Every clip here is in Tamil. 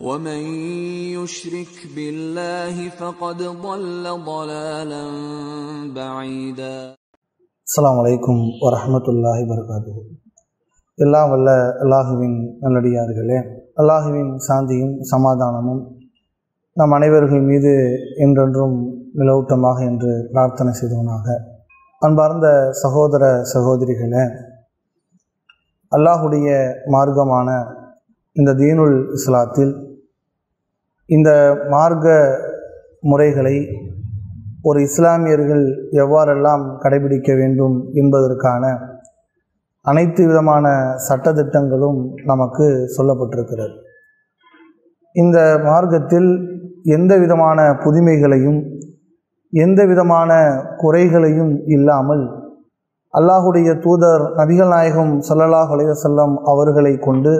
ومن يشرك بالله فقد ضل ضلالا بعيدا அஸ்ஸலாமு அலைக்கும் வரஹ்மத்துல்லாஹி வரகாத்துஹு எல்லாம் வல்ல அல்லாஹுவின் நல்லடியார்களே அல்லாஹுவின் சாந்தியும் சமாதானமும் நம் அனைவர்கள் மீது என்றென்றும் நிலவூட்டமாக என்று பிரார்த்தனை செய்தவனாக அன்பார்ந்த சகோதர சகோதரிகளே அல்லாஹுடைய மார்க்கமான இந்த தீனுல் இஸ்லாத்தில் இந்த மார்க்க முறைகளை ஒரு இஸ்லாமியர்கள் எவ்வாறெல்லாம் கடைபிடிக்க வேண்டும் என்பதற்கான அனைத்து விதமான சட்டத்திட்டங்களும் நமக்கு சொல்லப்பட்டிருக்கிறது. இந்த மார்க்கத்தில் எந்த விதமான புதுமைகளையும் எந்த விதமான குறைகளையும் இல்லாமல் அல்லாஹுடைய தூதர் நபிகள் நாயகம் சல்லல்லாஹ் அலைஹி அவர்களை கொண்டு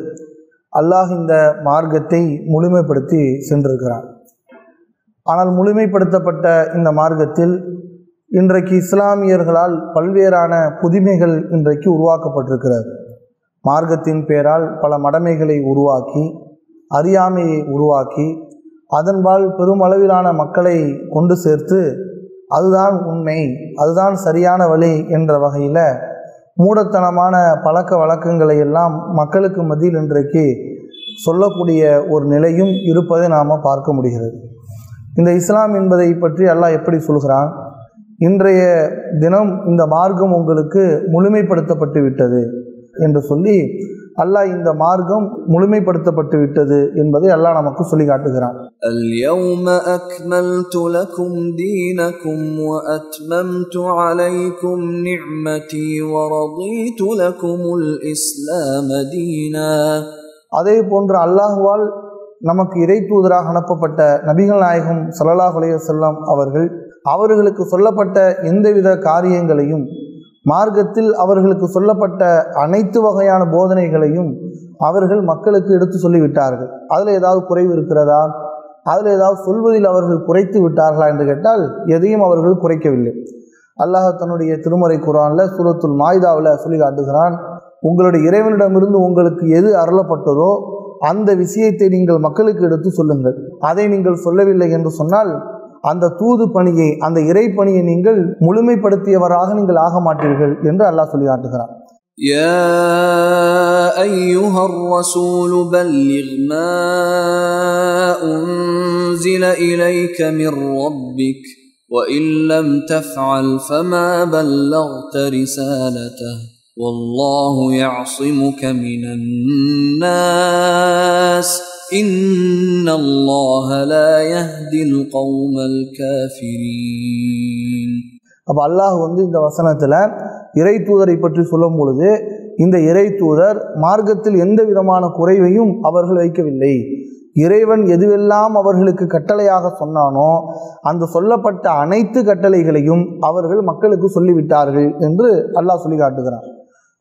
அல்லாஹ் இந்த மார்க்கத்தை முழுமைப்படுத்தி சென்றிருக்கிறார் ஆனால் முழுமைப்படுத்தப்பட்ட இந்த மார்க்கத்தில் இன்றைக்கு இஸ்லாமியர்களால் பல்வேறான புதுமைகள் இன்றைக்கு உருவாக்கப்பட்டிருக்கிறது. மார்க்கத்தின் பெயரால் பல மடமைகளை உருவாக்கி அறியாமையை உருவாக்கி அதன்பால் பெருமளவிலான மக்களை கொண்டு சேர்த்து அதுதான் உண்மை அதுதான் சரியான வழி என்ற வகையில் மூடத்தனமான பழக்க வழக்கங்களை எல்லாம் மக்களுக்கு மத்தியில் இன்றைக்கு சொல்லக்கூடிய ஒரு நிலையும் இருப்பதை நாம் பார்க்க முடிகிறது. இந்த இஸ்லாம் என்பதை பற்றி அல்லாஹ் எப்படி சொல்கிறான்? இன்றைய தினம் இந்த மார்க்கம் உங்களுக்கு முழுமைப்படுத்தப்பட்டு விட்டது என்று சொல்லி அல்லாஹ் இந்த மார்க்கம் முழுமைப்படுத்தப்பட்டு விட்டது என்பதை அல்லாஹ் நமக்கு சொல்லி காட்டுகிறான் اليوم أكملت لكم دينكم وأتممت عليكم نعمتي ورضيت لكم الإسلام دينا அதே போன்று அல்லாஹுவால் நமக்கு இறை தூதராக அனுப்பப்பட்ட நபிகள் நாயகம் ஸல்லல்லாஹு அலைஹி வஸல்லம் அவர்கள் அவர்களுக்கு சொல்லப்பட்ட எந்தவித காரியங்களையும் மார்க்கத்தில் அவர்களுக்கு சொல்லப்பட்ட அனைத்து வகையான போதனைகளையும் அவர்கள் மக்களுக்கு எடுத்து சொல்லிவிட்டார்கள். அதில் ஏதாவது குறைவு இருக்கிறதா? அதில் ஏதாவது சொல்வதில் அவர்கள் குறைத்து விட்டார்களா என்று கேட்டால் எதையும் அவர்கள் குறைக்கவில்லை. அல்லாஹ் தன்னுடைய திருமறை குரானில் சூரத்துல் மாய்தாவில் சொல்லி காட்டுகிறான் உங்களுடைய இறைவனிடமிருந்து உங்களுக்கு எது அருளப்பட்டதோ அந்த விஷயத்தை நீங்கள் மக்களுக்கு எடுத்து சொல்லுங்கள். அதை நீங்கள் சொல்லவில்லை என்று சொன்னால் அந்த தூது பணியை அந்த இறை பணியை நீங்கள் முழுமைப்படுத்தியவராக நீங்கள் ஆக மாட்டீர்கள் என்று அல்லாஹ் சொல்லி காட்டுகிறான் يا أيها الرسول بلغ ما أنزل إليك من ربك وإن لم تفعل فما بلغت رسالته والله يعصمك من الناس إن الله لا يهدي القوم الكافرين அப்போ அல்லாஹ் வந்து இந்த வசனத்தில் இறை தூதரை பற்றி சொல்லும் பொழுது இந்த இறை தூதர் மார்க்கத்தில் எந்த விதமான குறைவையும் அவர்கள் வைக்கவில்லை இறைவன் எதுவெல்லாம் அவர்களுக்கு கட்டளையாக சொன்னானோ அந்த சொல்லப்பட்ட அனைத்து கட்டளைகளையும் அவர்கள் மக்களுக்கு சொல்லிவிட்டார்கள் என்று அல்லாஹ் சொல்லி காட்டுகிறான்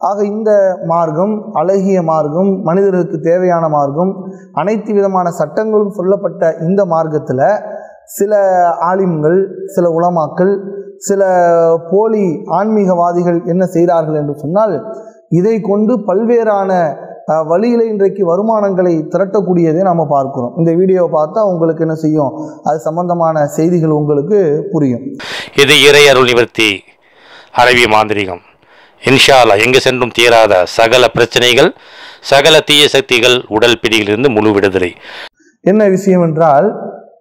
ஆக இந்த மார்க்கம் அழகிய மார்க்கம் மனிதர்களுக்கு தேவையான மார்க்கம் அனைத்து விதமான சட்டங்களும் சொல்லப்பட்ட இந்த மார்க்கத்தில் சில ஆலிம்கள் சில உளமாக்கள் சில போலி ஆன்மீகவாதிகள் என்ன செய்கிறார்கள் என்று சொன்னால் இதை கொண்டு பல்வேறான வழியில் இன்றைக்கு வருமானங்களை திரட்டக்கூடியதை நாம் பார்க்கிறோம். இந்த வீடியோவை பார்த்தா உங்களுக்கு என்ன செய்யும்? அது சம்பந்தமான செய்திகள் உங்களுக்கு புரியும். இது இறை அருள் நிவர்த்தி அரவி மாந்திரிகம். இன்ஷா அல்லாஹ் எங்கு சென்றும் தீராத சகல பிரச்சனைகள் சகல தீய சக்திகள் உடல் பிடியிலிருந்து முழு விடுதலை. என்ன விஷயம் என்றால்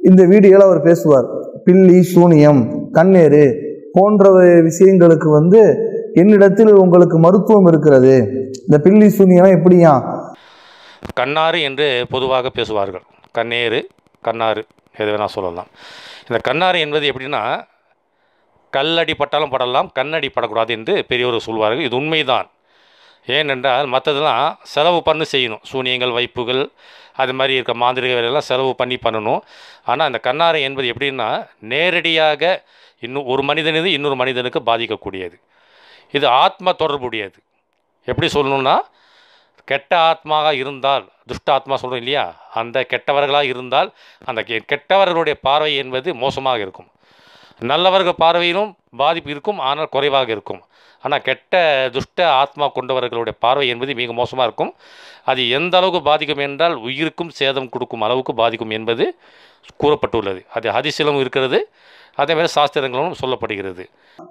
இந்த வீடியோவில் அவர் பேசுவார் பில்லி சூனியம் கண்ணேறு போன்ற விஷயங்களுக்கு வந்து என்னிடத்தில் உங்களுக்கு மருத்துவம் இருக்கிறது. இந்த பில்லி சூனியம் எப்படியா? கண்ணாறு என்று பொதுவாக பேசுவார்கள். கண்ணேறு கண்ணாறு எது வேணால் சொல்லலாம். இந்த கண்ணாறு என்பது எப்படின்னா கல்லடி பட்டாலும் படலாம் கண்ணடி படக்கூடாது என்று பெரியவர் சொல்வார்கள். இது உண்மைதான். ஏனென்றால் மற்றதெல்லாம் செலவு பண்ணி செய்யணும். சூனியங்கள் வைப்புகள் அது மாதிரி இருக்க மாந்திரிக வேலையெல்லாம் செலவு பண்ணி பண்ணணும். ஆனால் அந்த கண்ணாரை என்பது எப்படின்னா நேரடியாக இன்னும் ஒரு மனிதனது இன்னொரு மனிதனுக்கு பாதிக்கக்கூடியது. இது ஆத்ம தொடர்புடையது. எப்படி சொல்லணும்னா கெட்ட ஆத்மாக இருந்தால் துஷ்ட ஆத்மா சொல்கிறோம் இல்லையா? அந்த கெட்டவர்களாக இருந்தால் அந்த கெட்டவர்களுடைய பார்வை என்பது மோசமாக இருக்கும். நல்லவர்கள் பார்வையிலும் பாதிப்பு இருக்கும் ஆனால் குறைவாக இருக்கும். ஆனால் கெட்ட துஷ்ட ஆத்மா கொண்டவர்களுடைய பார்வை என்பது மிக மோசமாக இருக்கும். அது எந்த அளவுக்கு பாதிக்கும் என்றால் உயிருக்கும் சேதம் கொடுக்கும் அளவுக்கு பாதிக்கும் என்பது கூறப்பட்டுள்ளது. அது ஹதிசிலும் இருக்கிறது. அதே மாதிரி சாஸ்திரங்களும் சொல்லப்படுகிறது.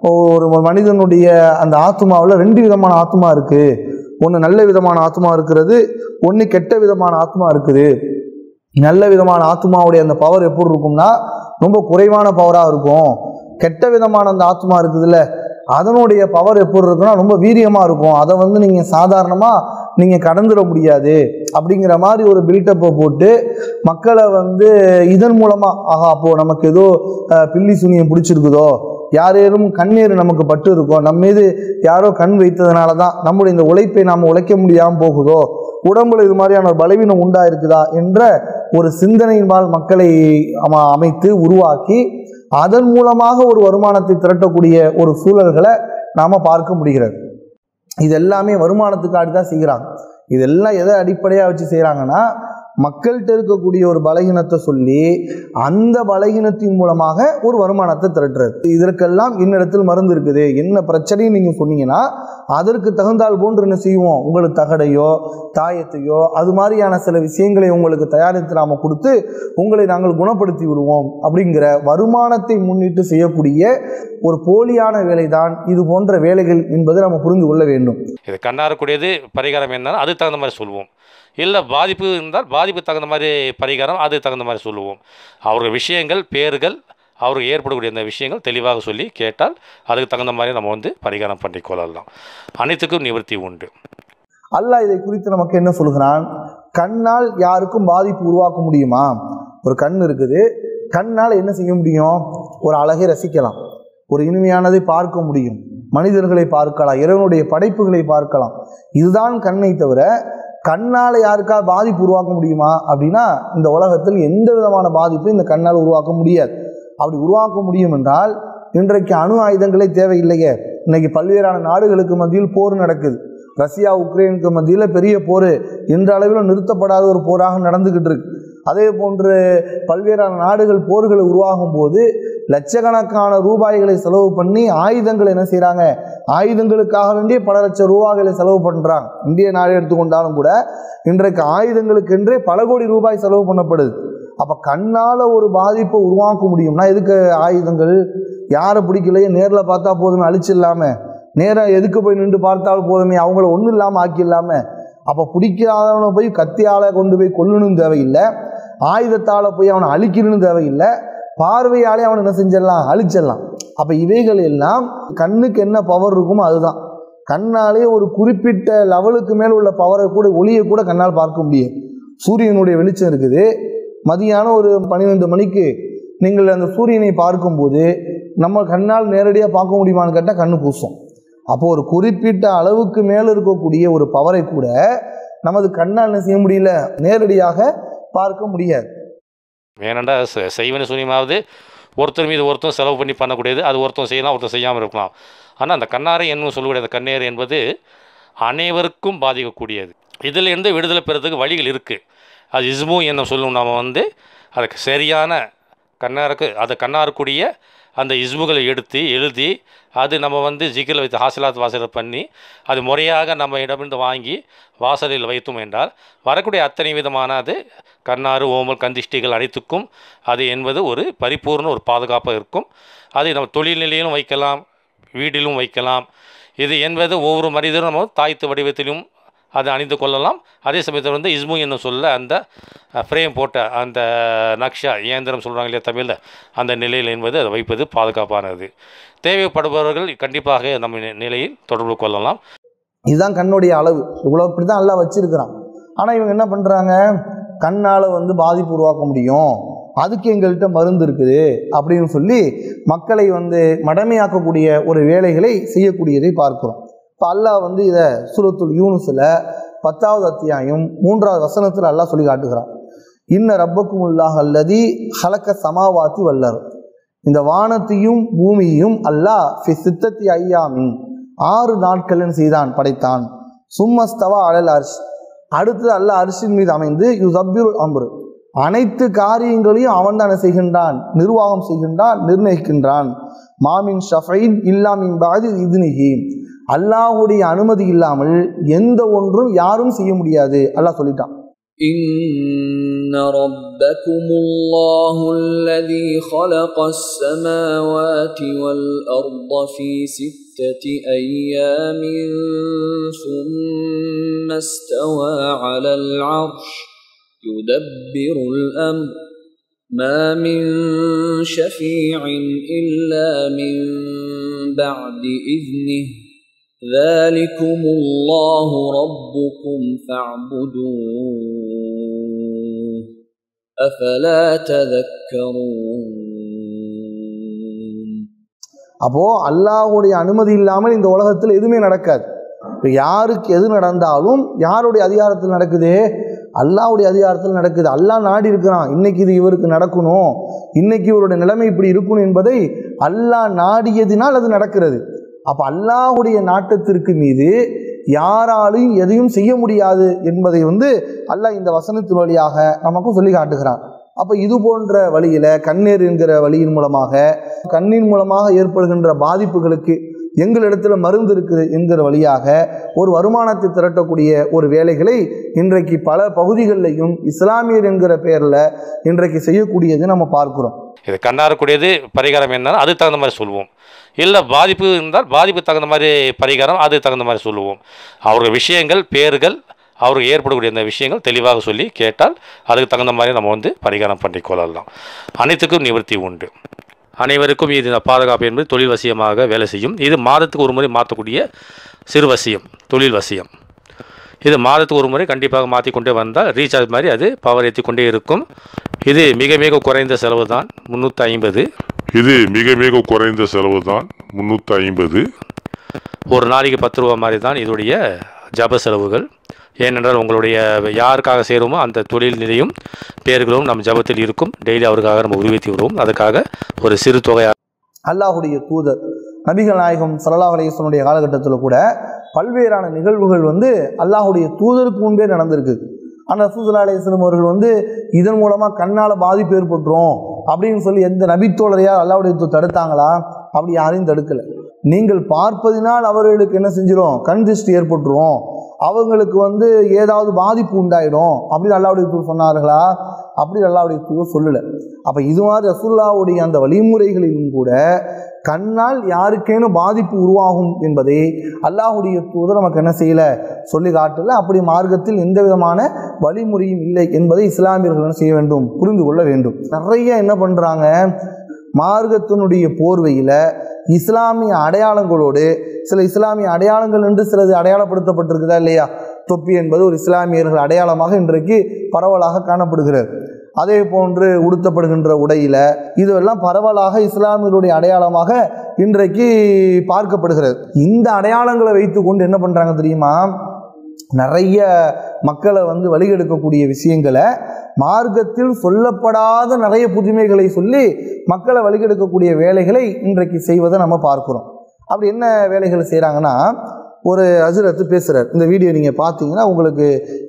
ஒரு மனிதனுடைய அந்த ஆத்மாவில் ரெண்டு விதமான ஆத்மா இருக்குது ஒன்று நல்ல விதமான ஆத்மா இருக்கிறது ஒன்று கெட்ட விதமான ஆத்மா இருக்குது. நல்ல விதமான ஆத்மாவுடைய அந்த பவர் எப்படி இருக்கும்னா ரொம்ப குறைவான பவராக இருக்கும். கெட்ட விதமான அந்த ஆத்மா இருக்குதுல்ல அதனுடைய பவர் எப்படி இருக்குன்னா ரொம்ப வீரியமாக இருக்கும். அதை வந்து நீங்கள் சாதாரணமாக நீங்கள் கடந்துட முடியாது. அப்படிங்கிற மாதிரி ஒரு பில்டப்பை போட்டு மக்களை வந்து இதன் மூலமாக ஆஹா அப்போது நமக்கு ஏதோ பில்லி சுனியம் பிடிச்சிருக்குதோ? யாரேனும் கண்ணீர் நமக்கு பட்டு இருக்கோ? நம்ம மீது யாரோ கண் வைத்ததுனால தான் நம்முடைய இந்த உழைப்பை நாம் உழைக்க முடியாமல் போகுதோ? உடம்புல இது மாதிரியான ஒரு பலவீனம் உண்டா இருக்குதா என்ற ஒரு சிந்தனையின்பால் மக்களை அம- அமைத்து உருவாக்கி அதன் மூலமாக ஒரு வருமானத்தை திரட்டக்கூடிய ஒரு சூழல்களை நாம் பார்க்க முடிகிறது. இது எல்லாமே வருமானத்துக்காடி தான் செய்கிறாங்க. இதெல்லாம் எதை அடிப்படையாக வச்சு செய்கிறாங்கன்னா மக்கள்கிட்ட இருக்கக்கூடிய ஒரு பலகீனத்தை சொல்லி அந்த பலகீனத்தின் மூலமாக ஒரு வருமானத்தை திரட்டுறது. இதற்கெல்லாம் இன்னிடத்தில் மருந்து இருக்குது. என்ன பிரச்சனையும் நீங்கள் சொன்னீங்கன்னா அதற்கு தகுந்தால் போன்று என்ன செய்வோம்? உங்களுக்கு தகடையோ தாயத்தையோ அது மாதிரியான சில விஷயங்களை உங்களுக்கு தயாரித்து நாம் கொடுத்து உங்களை நாங்கள் குணப்படுத்தி விடுவோம் அப்படிங்கிற வருமானத்தை முன்னிட்டு செய்யக்கூடிய ஒரு போலியான வேலைதான் இது போன்ற வேலைகள் என்பது நம்ம புரிந்து கொள்ள வேண்டும். இது கண்ணாரக்கூடியது பரிகாரம் என்னன்னா அதுக்கு தகுந்த மாதிரி சொல்லுவோம் இல்லை பாதிப்பு இருந்தால் பாதிப்பு தகுந்த மாதிரி பரிகாரம் அதுக்கு தகுந்த மாதிரி சொல்லுவோம். அவர்கள் விஷயங்கள் பேர்கள் அவருக்கு ஏற்படக்கூடிய இந்த விஷயங்கள் தெளிவாக சொல்லி கேட்டால் அதுக்கு தகுந்த மாதிரி நம்ம வந்து பரிகாரம் பண்ணி கொள்ளலாம். அனைத்துக்கும் நிவர்த்தி உண்டு. அல்லாஹ் இதை குறித்து நமக்கு என்ன சொல்கிறான்? கண்ணால் யாருக்கும் பாதிப்பு உருவாக்க முடியுமா? ஒரு கண் இருக்குது. கண்ணால் என்ன செய்ய முடியும்? ஒரு அழகை ரசிக்கலாம். ஒரு இனிமையானதை பார்க்க முடியும். மனிதர்களை பார்க்கலாம். இறைவனுடைய படைப்புகளை பார்க்கலாம். இதுதான் கண்ணை தவிர கண்ணால் யாருக்கா பாதிப்பு உருவாக்க முடியுமா? அப்படின்னா இந்த உலகத்தில் எந்த விதமான பாதிப்பும் இந்த கண்ணால் உருவாக்க முடியாது. அப்படி உருவாக்க முடியும் என்றால் இன்றைக்கு அணு ஆயுதங்களே தேவையில்லையே. இன்னைக்கு பல்வேறான நாடுகளுக்கு மத்தியில் போர் நடக்குது. ரஷ்யா உக்ரைனுக்கு மத்தியில் பெரிய போர். இன்ற அளவில் நிறுத்தப்படாத ஒரு போராக நடந்துக்கிட்டு இருக்கு. அதே போன்று பல்வேறான நாடுகள் போர்களை உருவாகும் போது லட்சக்கணக்கான ரூபாய்களை செலவு பண்ணி ஆயுதங்கள் என்ன செய்கிறாங்க ஆயுதங்களுக்காக வேண்டிய பல லட்சம் ரூபாய்களை செலவு பண்ணுறாங்க இந்திய நாடு எடுத்துக்கொண்டாலும் கூட இன்றைக்கு ஆயுதங்களுக்கென்றே பல கோடி ரூபாய் செலவு பண்ணப்படுது. அப்போ கண்ணால் ஒரு பாதிப்பை உருவாக்க முடியும்னா எதுக்கு ஆயுதங்கள்? யாரை பிடிக்கலையே? நேரில் பார்த்தா போதுமே அழிச்சிடலாமே நேராக எதுக்கு போய் நின்று பார்த்தாலும் போதுமே? அவங்கள ஒன்றும் இல்லாமல் ஆக்கிடலாமே அப்போ பிடிக்காதவனை போய் கத்தியால் கொண்டு போய் கொல்லணும் தேவையில்லை. ஆயுதத்தால் போய் அவனை அழிக்கணும்னு தேவையில்லை. பார்வையாலே அவனை என்ன செஞ்சிடலாம்? அழிச்சிடலாம். அப்போ இவைகள் எல்லாம் கண்ணுக்கு என்ன பவர் இருக்குமோ அதுதான். கண்ணாலே ஒரு குறிப்பிட்ட லெவலுக்கு மேல் உள்ள பவரை கூட ஒளியை கூட கண்ணால் பார்க்க முடியும் சூரியனுடைய வெளிச்சம் இருக்குது. மதியானம் ஒரு பன்னிரெண்டு மணிக்கு நீங்கள் அந்த சூரியனை பார்க்கும்போது நம்ம கண்ணால் நேரடியாக பார்க்க முடியுமான்னு கேட்டால் கண்ணு பூசும். அப்போது ஒரு குறிப்பிட்ட அளவுக்கு மேலே இருக்கக்கூடிய ஒரு பவரை கூட நமது கண்ணால் என்ன செய்ய முடியல? நேரடியாக பார்க்க முடியாது. வேணாண்டா செ- செய்வன ஒருத்தர் மீது ஒருத்தர் செலவு பண்ணி பண்ணக்கூடியது அது ஒருத்தர் செய்யலாம் ஒருத்தர் செய்யாமல் இருக்கலாம். ஆனால் அந்த கண்ணாரை என்னும் சொல்லக்கூடிய அந்த கண்ணேறு என்பது அனைவருக்கும் பாதிக்கக்கூடியது. இதிலிருந்து விடுதலை பெறதுக்கு வழிகள் இருக்குது அது இஸ்மு என்ன சொல்லும் நாம் வந்து அதுக்கு சரியான கண்ணாருக்கு அது கண்ணாருக்குடிய அந்த இஸ்முகளை எடுத்து எழுதி அது நம்ம வந்து ஜிக்கில் வைத்து ஹாசிலாத் வாசலில் பண்ணி அது முறையாக நம்ம இடமிருந்து வாங்கி வாசலில் வைத்தோம் என்றால் வரக்கூடிய அத்தனை விதமான அது கண்ணாறு ஓமல் கந்திஷ்டிகள் அனைத்துக்கும் அது என்பது ஒரு பரிபூர்ண ஒரு பாதுகாப்பாக இருக்கும். அதை நம்ம தொழில் நிலையிலும் வைக்கலாம் வீட்டிலும் வைக்கலாம். இது என்பது ஒவ்வொரு மனிதரும் நம்ம தாய்த்து வடிவத்திலும் அதை அணிந்து கொள்ளலாம். அதே சமயத்தில் வந்து இஸ்மு என்னும் சொல்ல அந்த ஃப்ரேம் போட்ட அந்த நக்ஷா இயந்திரம் சொல்கிறாங்க இல்லையா தமிழில்? அந்த நிலையில் என்பது அதை வைப்பது பாதுகாப்பானது. தேவைப்படுபவர்கள் கண்டிப்பாக நம்ம நி- நிலையில் தொடர்பு கொள்ளலாம். இதுதான் கண்ணுடைய அளவு. இவ்வளோ இப்படி தான் எல்லாம் வச்சுருக்கிறான். ஆனால் இவங்க என்ன பண்ணுறாங்க கண்ணால் வந்து பாதிப்பு உருவாக்க முடியும். அதுக்கு எங்கள்கிட்ட மருந்து இருக்குது அப்படின்னு சொல்லி மக்களை வந்து மடமையாக்கக்கூடிய ஒரு வேலைகளை செய்யக்கூடியதை பார்க்குறோம். இப்போ அல்லாஹ் வந்து இதை சூரத்துல் யூனுஸில் பத்தாவது அத்தியாயம் மூன்றாவது வசனத்தில் அல்லாஹ் சொல்லி காட்டுகிறான். இன்ன ரப்பக்கும் உள்ளாக அல்லதி ஹலக்க சமாவாத்தி வல்லர். இந்த வானத்தையும் பூமியையும் அல்லாஹ் ஃபி சித்தத்தி ஐயாமின் ஆறு நாட்களின் செய்தான் படைத்தான். சும்மஸ்தவா அழல் அர்ஷ். அடுத்து அல்லாஹ் அரிசின் மீது அமைந்து யுசப்பிருல் அம்ரு. அனைத்து காரியங்களையும் அவன் தானே செய்கின்றான் நிர்வாகம் செய்கின்றான் நிர்ணயிக்கின்றான். மாமின் ஷஃபைன் இல்லாமின் பாதி இதுனிகி அல்லாஹுடைய அனுமதி இல்லாமல் எந்த ஒன்றும் யாரும் செய்ய முடியாது அல்லாஹ் சொல்லிட்டான் إن ربكم الله الذي خلق السماوات والأرض في ستة أيام ثم استوى على العرش يدبر الأمر ما من شفيع إلا من بعد إذنه ذلكم الله ربكم فاعبدوه أفلا تذكرون அப்போ அல்லாஹ்வுடைய அனுமதி இல்லாமல் இந்த உலகத்தில் எதுவுமே நடக்காது இப்போ யாருக்கு எது நடந்தாலும் யாருடைய அதிகாரத்தில் நடக்குது அல்லாஹ்வுடைய அதிகாரத்தில் நடக்குது அல்லாஹ் நாடி இருக்கிறான் இன்னைக்கு இது இவருக்கு நடக்கணும் இன்னைக்கு இவருடைய நிலைமை இப்படி இருக்கணும் என்பதை அல்லாஹ் நாடியதினால் அது நடக்கிறது அப்போ அல்லாஹ்வுடைய நாட்டத்திற்கு மீது யாராலும் எதையும் செய்ய முடியாது என்பதை வந்து அல்லாஹ் இந்த வசனத்தின் வழியாக நமக்கும் சொல்லி காட்டுகிறான். அப்போ இது போன்ற வழியில் கண்ணீர் என்கிற வழியின் மூலமாக கண்ணின் மூலமாக ஏற்படுகின்ற பாதிப்புகளுக்கு எங்களிடத்தில் மருந்து இருக்குது என்கிற வழியாக ஒரு வருமானத்தை திரட்டக்கூடிய ஒரு வேலைகளை இன்றைக்கு பல பகுதிகளிலையும் இஸ்லாமியர் என்கிற பெயரில் இன்றைக்கு செய்யக்கூடியது நம்ம பார்க்குறோம். இது கண்ணாரக்கூடியது பரிகாரம் என்னன்னா அதுக்கு தகுந்த மாதிரி சொல்லுவோம் இல்லை பாதிப்பு இருந்தால் பாதிப்பு தகுந்த மாதிரி பரிகாரம் அதுக்கு தகுந்த மாதிரி சொல்லுவோம் அவர்கள் விஷயங்கள் பேர்கள் அவருக்கு ஏற்படக்கூடிய இந்த விஷயங்கள் தெளிவாக சொல்லி கேட்டால் அதுக்கு தகுந்த மாதிரி நம்ம வந்து பரிகாரம் பண்ணி கொள்ளலாம் அனைத்துக்கும் நிவர்த்தி உண்டு. அனைவருக்கும் இது பாதுகாப்பு என்பது தொழில் வசியமாக வேலை செய்யும். இது மாதத்துக்கு ஒரு முறை மாற்றக்கூடிய சிறு வசியம் தொழில் வசியம். இது மாதத்துக்கு ஒரு முறை கண்டிப்பாக மாற்றி கொண்டே வந்தால் ரீசார்ஜ் மாதிரி அது பவர் ஏற்றி கொண்டே இருக்கும். இது மிக மிக குறைந்த செலவு தான் முந்நூற்றி ஐம்பது. இது மிக மிக குறைந்த செலவு தான் முந்நூற்றி ஐம்பது. ஒரு நாளைக்கு பத்து ரூபா மாதிரி தான் இதோடைய ஜப செலவுகள். ஏனென்றால் உங்களுடைய யாருக்காக செய்கிறோமோ அந்த தொழில் நிலையும் பேர்களும் நம் ஜபத்தில் இருக்கும். டெய்லி அவருக்காக நம்ம உருவித்து வருவோம். அதுக்காக ஒரு சிறு தொகையாக அல்லாஹுடைய தூதர் நபிகள் நாயகம் சல்லல்லாஹு காலகட்டத்தில் கூட பல்வேறான நிகழ்வுகள் வந்து அல்லாஹுடைய தூதருக்கு முன்பே நடந்திருக்கு. ஆனால் ரசூலுல்லாஹி அவர்கள் வந்து இதன் மூலமாக கண்ணால் பாதிப்பு ஏற்பட்டுரும் அப்படின்னு சொல்லி எந்த நபித்தோழரையா அல்லாவுடைய தடுத்தாங்களா? அப்படி யாரையும் தடுக்கலை. நீங்கள் பார்ப்பதினால் அவர்களுக்கு என்ன செஞ்சிடும் கண் திருஷ்டி ஏற்பட்டுரும். அவங்களுக்கு வந்து ஏதாவது பாதிப்பு உண்டாயிடும். அப்படின்னு அல்லாவுடைய தூர் சொன்னார்களா? அப்படி அல்லாவுடைய தூர் சொல்லலை. அப்போ இது மாதிரி ரசுல்லாவுடைய அந்த வழிமுறைகளிலும் கூட கண்ணால் யாருக்கேனும் பாதிப்பு உருவாகும் என்பதை அல்லாஹுடைய தூதர் நமக்கு என்ன செய்யலை? சொல்லி காட்டல. அப்படி மார்க்கத்தில் எந்த விதமான வழிமுறையும் இல்லை என்பதை இஸ்லாமியர்கள் என்ன செய்ய வேண்டும்? புரிந்து கொள்ள வேண்டும். நிறைய என்ன பண்ணுறாங்க மார்க்கத்தினுடைய போர்வையில் இஸ்லாமிய அடையாளங்களோடு சில இஸ்லாமிய அடையாளங்கள் என்று சிலது அடையாளப்படுத்தப்பட்டிருக்குதா இல்லையா? தொப்பி என்பது ஒரு இஸ்லாமியர்கள் அடையாளமாக இன்றைக்கு பரவலாக காணப்படுகிறது. அதே போன்று உடுத்தப்படுகின்ற உடையில் இதுவெல்லாம் பரவலாக இஸ்லாமியருடைய அடையாளமாக இன்றைக்கு பார்க்கப்படுகிறது. இந்த அடையாளங்களை வைத்துக்கொண்டு என்ன பண்ணுறாங்க தெரியுமா? நிறைய மக்களை வந்து வழிகெடுக்கக்கூடிய விஷயங்களை மார்க்கத்தில் சொல்லப்படாத நிறைய புதுமைகளை சொல்லி மக்களை வழிகெடுக்கக்கூடிய வேலைகளை இன்றைக்கு செய்வதை நம்ம பார்க்குறோம். அப்படி என்ன வேலைகள் செய்கிறாங்கன்னா ஒரு அசுரத்து பேசுகிறார் இந்த வீடியோ நீங்கள் பார்த்தீங்கன்னா உங்களுக்கு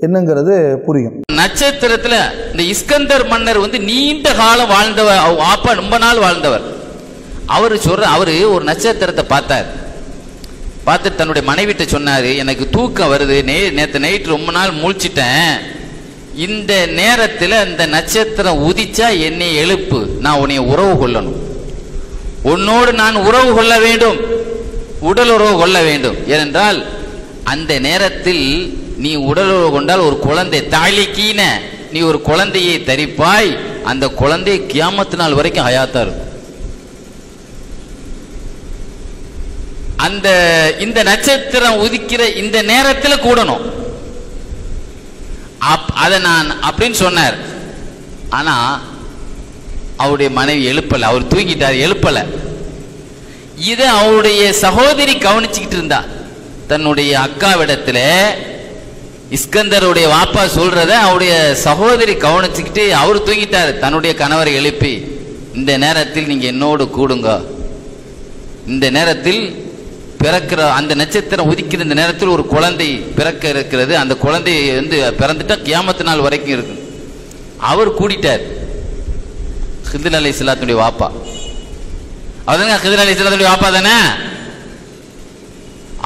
என்னங்கிறது புரியும். நட்சத்திரத்துல இந்த இஸ்கந்தர் மன்னர் வந்து நீண்ட காலம் வாழ்ந்தவர். அவ அப்பா ரொம்ப நாள் வாழ்ந்தவர். அவர் சொல்ற அவரு ஒரு நட்சத்திரத்தை பார்த்தார். பார்த்து தன்னுடைய மனைவிட்ட சொன்னாரு எனக்கு தூக்கம் வருது. நே நேற்று நைட் ரொம்ப நாள் மூழ்ச்சிட்டேன். இந்த நேரத்தில் அந்த நட்சத்திரம் உதிச்சா என்னை எழுப்பு. நான் உன்னை உறவு கொள்ளணும். உன்னோடு நான் உறவு கொள்ள வேண்டும். உடல் உறவு கொள்ள வேண்டும். ஏனென்றால் அந்த நேரத்தில் நீ உடல் உறவு கொண்டால் ஒரு குழந்தை தாலிக்கீன நீ ஒரு குழந்தையை தரிப்பாய். அந்த குழந்தை கியாமத்து நாள் வரைக்கும் ஹயாத்தா இருக்கும். அந்த இந்த நட்சத்திரம் உதிக்கிற இந்த நேரத்தில் கூடணும். அதை நான் அப்படின்னு சொன்னார். ஆனால் அவருடைய மனைவி எழுப்பலை. அவர் தூங்கிட்டார் எழுப்பலை. இதை அவருடைய சகோதரி கவனிச்சுக்கிட்டு இருந்தா. தன்னுடைய அக்காவிடத்துல இஸ்கந்தருடைய வாப்பா சொல்றத அவருடைய சகோதரி கவனிச்சுக்கிட்டு அவர் தூங்கிட்டார். தன்னுடைய கணவரை எழுப்பி இந்த நேரத்தில் நீங்க என்னோடு கூடுங்க. இந்த நேரத்தில் பிறக்கிற அந்த நட்சத்திரம் உதிக்கிற இந்த நேரத்தில் ஒரு குழந்தை பிறக்க இருக்கிறது. அந்த குழந்தை வந்து பிறந்துட்டா கியாமத்து நாள் வரைக்கும் இருக்கு அவர் கூடிட்டார். ஹிந்தில் அலி இஸ்லாத்துடைய வாப்பா. அவருங்க ஹிந்தில் அலி இஸ்லாத்துடைய வாப்பா தானே?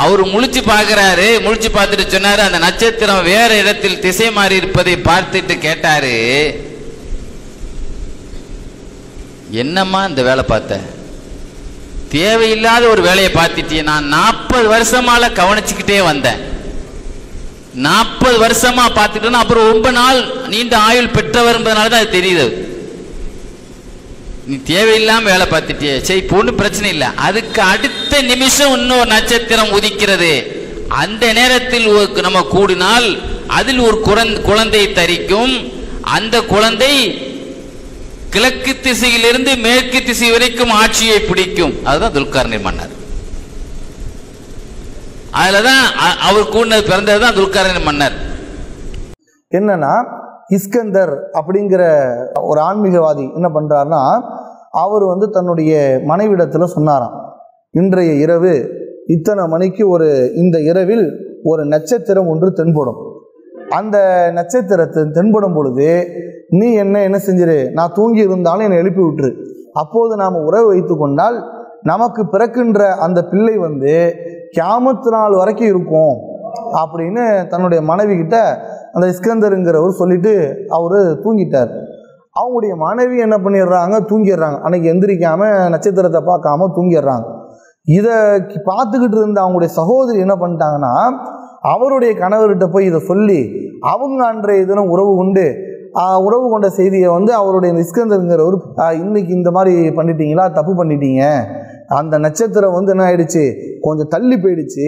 அவர் முழிச்சு பார்க்கறாரு. முழிச்சு பார்த்துட்டு சொன்னாரு அந்த நட்சத்திரம் வேற இடத்தில் திசை மாறி இருப்பதை பார்த்துட்டு கேட்டாரு. என்னம்மா இந்த வேலை பார்த்தேன் தேவையில்லாத ஒரு வேலையை பார்த்துட்டியே நான் நாற்பது வருஷமால கவனிச்சுக்கிட்டே வந்தேன். நாற்பது வருஷமா பார்த்துட்டோன்னா அப்புறம் ரொம்ப நாள் நீண்ட ஆயுள் பெற்றவரும்பதனால தான் அது தெரியுது. நீ தேவையில்லாம வேலை பார்த்துட்டியே. சரி இப்போ ஒன்றும் பிரச்சனை இல்லை. அதுக்கு அடுத்த நிமிஷம் இன்னொரு நட்சத்திரம் உதிக்கிறது. அந்த நேரத்தில் நம்ம கூடினால் அதில் ஒரு குழந்தை தரிக்கும். அந்த குழந்தை கிழக்கு திசையிலிருந்து மேற்கு திசை வரைக்கும் ஆட்சியை பிடிக்கும். அதுதான் துல்கர்ணர் மன்னர் அதுலதான் அவர் கூட பிறந்தது தான் துல்கர்ணர் மன்னர் என்னன்னா இஸ்கந்தர் அப்படிங்கிற ஒரு ஆன்மீகவாதி என்ன பண்றாருன்னா அவர் வந்து தன்னுடைய மனைவிடத்துல சொன்னாராம் இன்றைய இரவு இத்தனை மணிக்கு ஒரு இந்த இரவில் ஒரு நட்சத்திரம் ஒன்று தென்படும். அந்த நட்சத்திரத்தை தென்படும் பொழுது நீ என்ன என்ன செஞ்சிரு? நான் தூங்கி இருந்தாலும் என்னை எழுப்பி விட்டுரு. அப்போது நாம் உறவு வைத்து கொண்டால் நமக்கு பிறக்கின்ற அந்த பிள்ளை வந்து கியாமத்து நாள் வரைக்கும் இருக்கும். அப்படின்னு தன்னுடைய மனைவி கிட்ட அந்த இஸ்கந்தருங்கிறவர் சொல்லிட்டு அவர் தூங்கிட்டார். அவங்களுடைய மனைவி என்ன பண்ணிடுறாங்க? தூங்கிடுறாங்க. அன்னைக்கு எந்திரிக்காம நட்சத்திரத்தை பார்க்காம தூங்கிடுறாங்க. இதை பார்த்துக்கிட்டு இருந்த அவங்களுடைய சகோதரி என்ன பண்ணிட்டாங்கன்னா அவருடைய கணவர்கிட்ட போய் இதை சொல்லி அவங்க அன்றைய தினம் உறவு கொண்டு உறவு கொண்ட செய்தியை வந்து அவருடைய நிஸ்கந்தருங்கிறவர் இன்னைக்கு இந்த மாதிரி பண்ணிட்டீங்களா? தப்பு பண்ணிட்டீங்க. அந்த நட்சத்திரம் வந்து என்ன ஆயிடுச்சு? கொஞ்சம் தள்ளி போயிடுச்சு.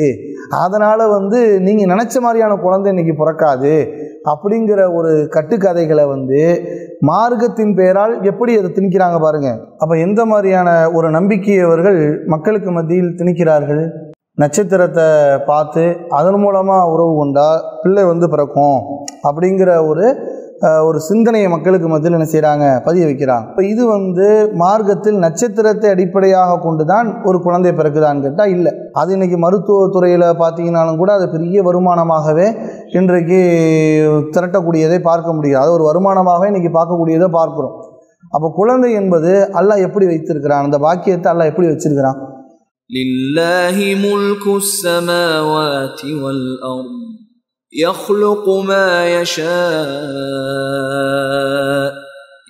அதனால் வந்து நீங்கள் நினச்ச மாதிரியான குழந்தை இன்னைக்கு பிறக்காது. அப்படிங்கிற ஒரு கட்டுக்கதைகளை வந்து மார்க்கத்தின் பெயரால் எப்படி அதை திணிக்கிறாங்க பாருங்கள் அப்போ எந்த மாதிரியான ஒரு நம்பிக்கையவர்கள் மக்களுக்கு மத்தியில் திணிக்கிறார்கள்? நட்சத்திரத்தை பார்த்து அதன் மூலமாக உறவு கொண்டா பிள்ளை வந்து பிறக்கும் அப்படிங்கிற ஒரு ஒரு சிந்தனையை மக்களுக்கு மத்தியில் என்ன செய்கிறாங்க பதிய வைக்கிறாங்க. இப்போ இது வந்து மார்க்கத்தில் நட்சத்திரத்தை அடிப்படையாக கொண்டு தான் ஒரு குழந்தை பிறக்குதான்னு கேட்டால் இல்லை. அது இன்றைக்கி மருத்துவத்துறையில் பார்த்தீங்கனாலும் கூட அது பெரிய வருமானமாகவே இன்றைக்கு திரட்டக்கூடியதை பார்க்க முடியாது. அது ஒரு வருமானமாகவே இன்றைக்கி பார்க்கக்கூடியதை பார்க்குறோம். அப்போ குழந்தை என்பது அல்லாஹ் எப்படி வைத்திருக்கிறான்? அந்த பாக்கியத்தை அல்லாஹ் எப்படி வச்சிருக்கிறான்? لله ملك السماوات والأرض يخلق ما يشاء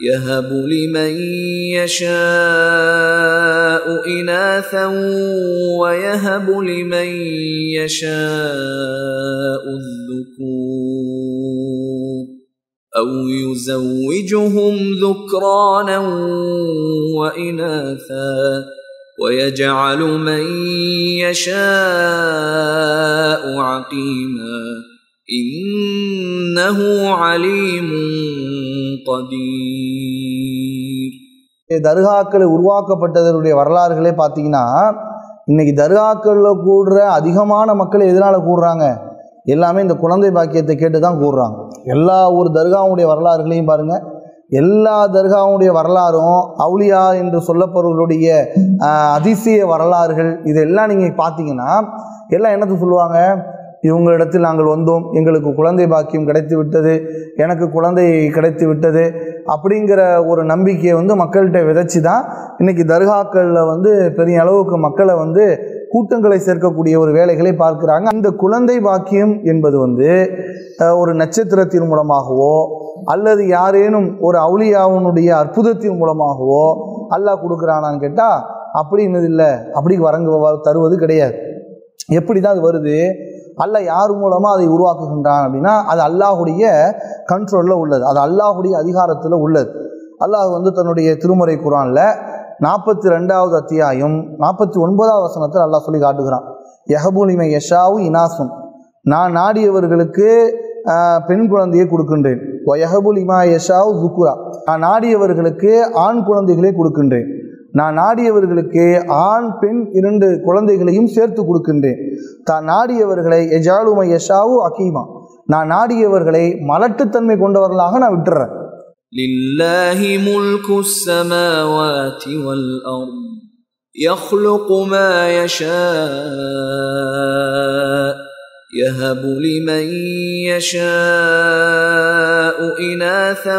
يهب لمن يشاء إناثا ويهب لمن يشاء الذكور أو يزوجهم ذكرانا وإناثا. ويجعل من يشاء عقيما إنه عليم قدير தர்காக்கள் உருவாக்கப்பட்டதனுடைய வரலாறுகளே பார்த்தீங்கன்னா இன்னைக்கு தர்காக்களில் கூடுற அதிகமான மக்கள் எதனால் கூடுறாங்க எல்லாமே இந்த குழந்தை பாக்கியத்தை கேட்டு தான் கூடுறாங்க எல்லா ஒரு தர்காவுடைய வரலாறுகளையும் பாருங்கள் எல்லா தர்காவுடைய வரலாறும் அவுளியா என்று சொல்லப்படுவர்களுடைய அதிசய வரலாறுகள் இதெல்லாம் நீங்கள் பார்த்தீங்கன்னா எல்லாம் என்னத்தை சொல்லுவாங்க? இவங்களிடத்தில் நாங்கள் வந்தோம் எங்களுக்கு குழந்தை பாக்கியம் கிடைத்து விட்டது எனக்கு குழந்தை கிடைத்து விட்டது அப்படிங்கிற ஒரு நம்பிக்கையை வந்து மக்கள்கிட்ட விதைச்சி தான் இன்னைக்கு தர்காக்களில் வந்து பெரிய அளவுக்கு மக்களை வந்து கூட்டங்களை சேர்க்கக்கூடிய ஒரு வேலைகளை பார்க்குறாங்க. அந்த குழந்தை பாக்கியம் என்பது வந்து ஒரு நட்சத்திரத்தின் மூலமாகவோ அல்லது யாரேனும் ஒரு அவுளியாவனுடைய அற்புதத்தின் மூலமாகவோ அல்லாஹ் கொடுக்குறானான்னு கேட்டால் அப்படி என்னது இல்லை. அப்படி வரங்க வ- தருவது கிடையாது. எப்படி தான் அது வருது? அல்லாஹ் யார் மூலமாக அதை உருவாக்குகின்றான் அப்படின்னா அது அல்லாஹுடைய கண்ட்ரோலில் உள்ளது. அது அல்லாஹுடைய அதிகாரத்தில் உள்ளது. அல்லாஹ் வந்து தன்னுடைய திருமுறை குரானில் நாற்பத்தி ரெண்டாவது அத்தியாயம் நாற்பத்தி ஒன்பதாவது வசனத்தில் அல்லாஹ் சொல்லி காட்டுகிறான். யஹபுலிமை யஷாவு இனாசும் நான் நாடியவர்களுக்கு பெண் குழந்தையை கொடுக்கின்றேன். யஹபுல் இமா யஷாவு துக்குரா நான் நாடியவர்களுக்கு ஆண் குழந்தைகளை கொடுக்கின்றேன் நான் நாடியவர்களுக்கு ஆண் பெண் இரண்டு குழந்தைகளையும் சேர்த்து கொடுக்கின்றேன் தான் நாடியவர்களை எஜாலுமை யஷாவு அகீமா நான் நாடியவர்களை மலட்டுத்தன்மை கொண்டவர்களாக நான் விட்டுறேன் لله ملك السماوات والأرض يخلق ما يشاء يهب لمن يشاء إناثا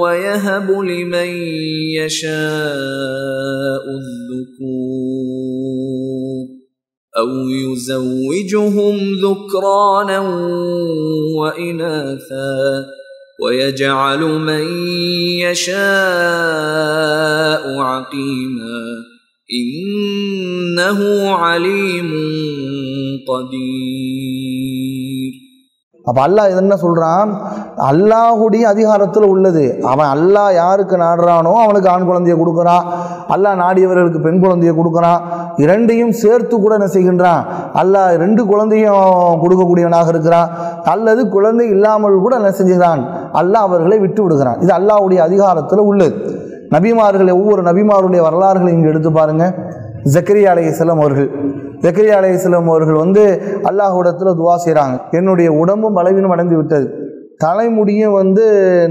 ويهب لمن يشاء الذكور أو يزوجهم ذكرانا وإناثا ويجعل من يشاء عقيما إنه عليم قدير அப்போ அல்லாஹ் இது என்ன சொல்கிறான் அல்லாஹுடைய அதிகாரத்தில் உள்ளது அவன் அல்லாஹ் யாருக்கு நாடுறானோ அவனுக்கு ஆண் குழந்தையை கொடுக்குறான் அல்லாஹ் நாடியவர்களுக்கு பெண் குழந்தையை கொடுக்குறான் இரண்டையும் சேர்த்து கூட என்ன செய்கின்றான் அல்லாஹ் ரெண்டு குழந்தையும் கொடுக்கக்கூடியவனாக இருக்கிறான் அல்லது குழந்தை இல்லாமல் கூட என்ன செஞ்சுகிறான் அல்லாஹ் அவர்களை விட்டு விடுகிறான் இது அல்லாஹ்வுடைய அதிகாரத்தில் உள்ளது நபிமார்களை ஒவ்வொரு நபிமாருடைய வரலாறுகளை இங்கே எடுத்து பாருங்க ஜக்கரியா அலைஹிஸ்ஸலாம் அவர்கள் ஜக்கரியா அலையம் அவர்கள் வந்து அல்லாஹுடத்தில் துவா செய்கிறாங்க என்னுடைய உடம்பும் பலவீனம் அடைந்து விட்டது. தலைமுடியும் வந்து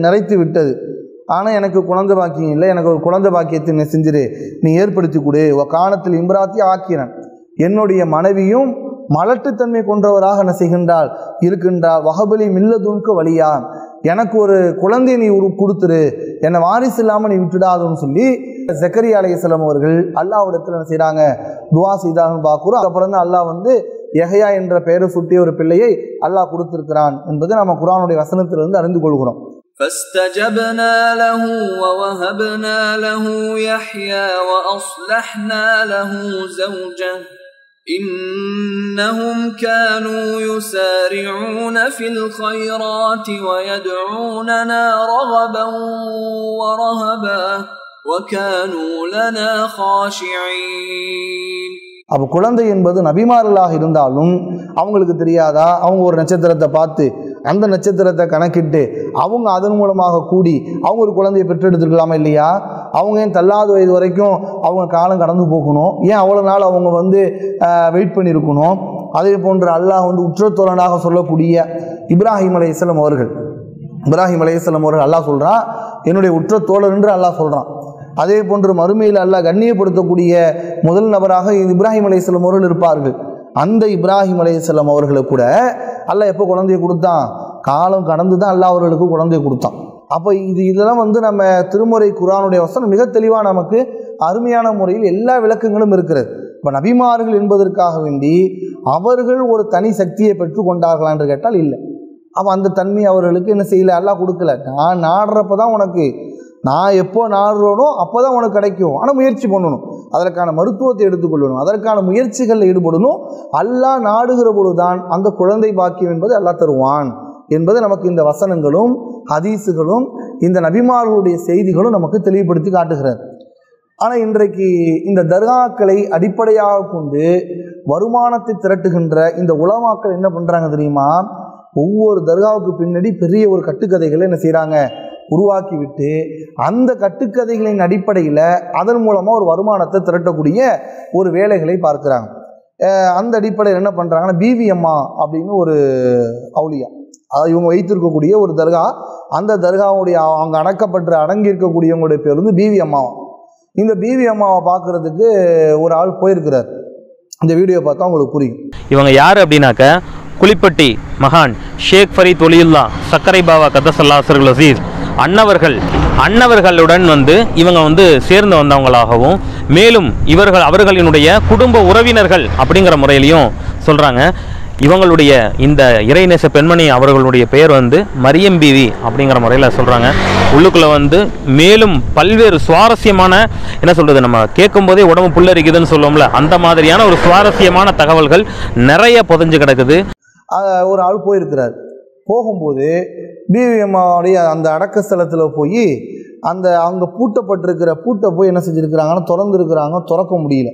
நிறைத்து விட்டது. ஆனால் எனக்கு குழந்தை பாக்கியம் இல்லை. எனக்கு ஒரு குழந்தை பாக்கியத்தை நீ செஞ்சிரு. நீ ஏற்படுத்தி கொடு. உன் காலத்தில் இம்ராத்தி ஆக்கிறேன் என்னுடைய மனைவியும் மலட்டுத்தன்மை கொண்டவராக என்ன இருக்கின்றாள் வகபலி மில்லதுன்க்கு வழியா எனக்கு ஒரு குழந்தை நீ உரு கொடுத்துரு என்னை வாரிசு இல்லாமல் நீ விட்டுடாதுன்னு சொல்லி ஜக்கரியா அலைஹிஸ்ஸலாம் அவர்கள் அல்லாஹ்விடத்தில் என்ன செய்கிறாங்க துவா செய்தாங்கன்னு பார்க்குறோம் அப்புறம் தான் அல்லாஹ் வந்து எஹயா என்ற பெயரை சுட்டிய ஒரு பிள்ளையை அல்லாஹ் கொடுத்திருக்கிறான் என்பதை நம்ம குரானுடைய வசனத்திலிருந்து அறிந்து கொள்கிறோம் فاستجبنا له ووهبنا له يحيى واصلحنا له زوجه إنهم كانوا يسارعون في الخيرات ويدعوننا رغبا ورهبا وكانوا لنا خاشعين. அப்போ குழந்தை என்பது நபிமார்களாக இருந்தாலும் அவங்களுக்கு தெரியாதா? அவங்க ஒரு நட்சத்திரத்தை பார்த்து அந்த நட்சத்திரத்தை கணக்கிட்டு அவங்க அதன் மூலமாக கூடி அவங்க ஒரு குழந்தையை பெற்றெடுத்துருக்கலாமா இல்லையா? அவங்க ஏன் தள்ளாத வயது வரைக்கும் அவங்க காலம் கடந்து போகணும்? ஏன் அவ்வளோ நாள் அவங்க வந்து வெயிட் பண்ணியிருக்கணும் அதே போன்று அல்லாஹ் வந்து உற்றத்தோழனாக சொல்லக்கூடிய இப்ராஹிம் அலையம் அவர்கள். இப்ராஹிம் அலையம் அவர்கள் அல்லாஹ் சொல்கிறான் என்னுடைய உற்ற தோழர் என்று அல்லாஹ் சொல்கிறான் அதே போன்று மறுமையில் அல்லாஹ் கண்ணியப்படுத்தக்கூடிய முதல் நபராக இப்ராஹிம் அலையம் அவர்கள் இருப்பார்கள். அந்த இப்ராஹிம் அலையம் அவர்களுக்கு கூட அல்லாஹ் எப்போ குழந்தைய கொடுத்தான்? காலம் கடந்து தான் அல்லாஹ் அவர்களுக்கு குழந்தைய கொடுத்தான். அப்போ இது இதெல்லாம் வந்து நம்ம திருமுறை குரானுடைய வசனம் மிக தெளிவாக நமக்கு அருமையான முறையில் எல்லா விளக்கங்களும் இருக்கிறது. இப்போ நபிமார்கள் என்பதற்காக வேண்டி அவர்கள் ஒரு தனி சக்தியை பெற்று கொண்டார்களா என்று கேட்டால் இல்லை. அப்போ அந்த தன்மை அவர்களுக்கு என்ன செய்யல? எல்லாம் கொடுக்கல. நான் நாடுறப்ப தான் உனக்கு நான் எப்போ நாடுறோனோ அப்போ தான் உனக்கு கிடைக்கும். ஆனால் முயற்சி பண்ணணும். அதற்கான மருத்துவத்தை எடுத்துக்கொள்ளணும் அதற்கான முயற்சிகளில் ஈடுபடணும். அல்லாஹ் நாடுகிற பொழுதுதான் அங்கே குழந்தை பாக்கியம் என்பது அல்லாஹ் தருவான் என்பது நமக்கு இந்த வசனங்களும் ஹதீஸுகளும் இந்த நபிமார்களுடைய செய்திகளும் நமக்கு தெளிவுபடுத்தி காட்டுகிறது. ஆனால் இன்றைக்கு இந்த தர்காக்களை அடிப்படையாக கொண்டு வருமானத்தை திரட்டுகின்ற இந்த உலமாக்கள் என்ன பண்ணுறாங்க தெரியுமா? ஒவ்வொரு தர்காவுக்கு பின்னாடி பெரிய ஒரு கட்டுக்கதைகளை என்ன செய்கிறாங்க உருவாக்கிவிட்டு அந்த கட்டுக்கதைகளின் அடிப்படையில் அதன் மூலமாக ஒரு வருமானத்தை திரட்டக்கூடிய ஒரு வேலைகளை பார்க்குறாங்க. அந்த அடிப்படையில் என்ன பண்ணுறாங்கன்னா பிவிஎம்மா அப்படின்னு ஒரு அவுளியா. அதாவது இவங்க வைத்திருக்கக்கூடிய ஒரு தர்கா அந்த தர்காவுடைய அவங்க அடக்கப்பட்டு அடங்கி இருக்கக்கூடியவங்களுடைய பேர் வந்து பிவி அம்மாவும் இந்த பிவி அம்மாவை பார்க்குறதுக்கு ஒரு ஆள் போயிருக்கிறார். இந்த வீடியோ பார்த்தா உங்களுக்கு புரியும். இவங்க யார் அப்படின்னாக்க குளிப்பட்டி மகான் ஷேக் ஃபரீத் ஒலியுல்லா சக்கரை பாவா கதசல்லாசர்கள் அசீஸ் அன்னவர்கள் அன்னவர்களுடன் வந்து இவங்க வந்து சேர்ந்து வந்தவங்களாகவும் மேலும் இவர்கள் அவர்களினுடைய குடும்ப உறவினர்கள் அப்படிங்கிற முறையிலையும் சொல்கிறாங்க இவங்களுடைய இந்த இறைநேச பெண்மணி அவர்களுடைய பெயர் வந்து மரியம் பிவி அப்படிங்கிற முறையில் சொல்கிறாங்க உள்ளுக்குள்ளே வந்து மேலும் பல்வேறு சுவாரஸ்யமான என்ன சொல்கிறது நம்ம கேட்கும்போதே உடம்பு புல்லரிக்குதுன்னு சொல்லுவோம்ல அந்த மாதிரியான ஒரு சுவாரஸ்யமான தகவல்கள் நிறைய புதஞ்சு கிடக்குது. ஒரு ஆள் போயிருக்கிறார். போகும்போது பிவிஎம்மாவுடைய அந்த அடக்க ஸ்தலத்தில் போய் அந்த அங்கே பூட்டப்பட்டிருக்கிற பூட்டை போய் என்ன செஞ்சுருக்கிறாங்கன்னா திறந்துருக்கிறாங்க திறக்க முடியல.